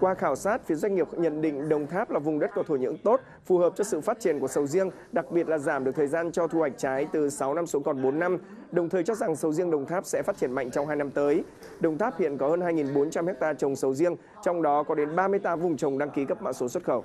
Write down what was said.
Qua khảo sát, phía doanh nghiệp nhận định Đồng Tháp là vùng đất có thổ nhưỡng tốt, phù hợp cho sự phát triển của sầu riêng, đặc biệt là giảm được thời gian cho thu hoạch trái từ 6 năm xuống còn 4 năm, đồng thời cho rằng sầu riêng Đồng Tháp sẽ phát triển mạnh trong 2 năm tới. Đồng Tháp hiện có hơn 2.400 hecta trồng sầu riêng, trong đó có đến 38 vùng trồng đăng ký cấp mã số xuất khẩu.